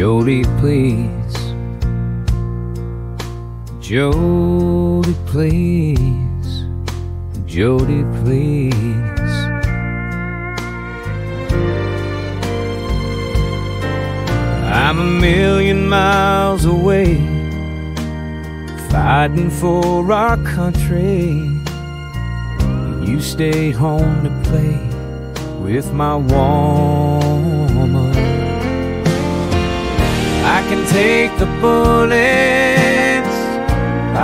Jody, please. Jody, please. Jody, please. A million miles away, fighting for our country. You stayed home to play with my woman. I can take the bullets,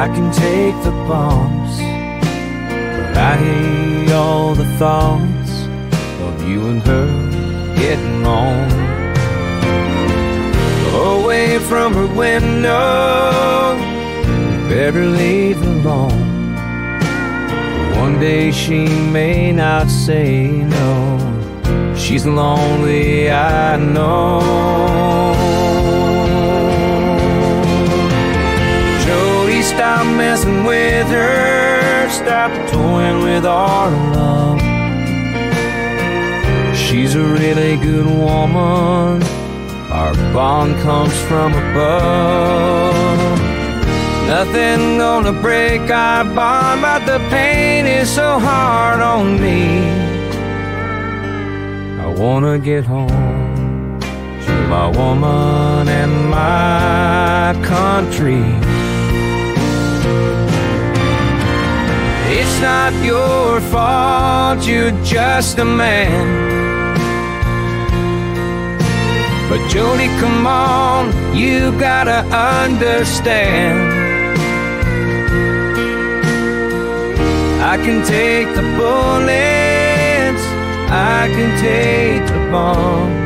I can take the bombs, but I hate all the thoughts of you and her getting on. Away from her window, you better leave her alone. One day she may not say no. She's lonely, I know. Jody, stop messing with her. Stop toying with our love. She's a really good woman. Our bond comes from above. Nothing gonna break our bond, but the pain is so hard on me. I wanna get home to my woman and my country. It's not your fault, you're just a man. But Jody, come on, you gotta understand. I can take the bullets, I can take the bombs.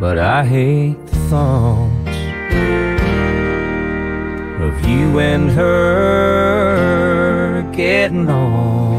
But I hate the thoughts of you and her getting on.